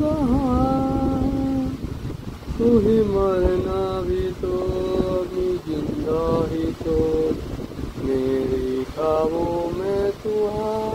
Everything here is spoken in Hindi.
वहाँ तू ही मरना भी तो अभी ज़िंदा ही तो। मेरी खाबों में तुम्हारा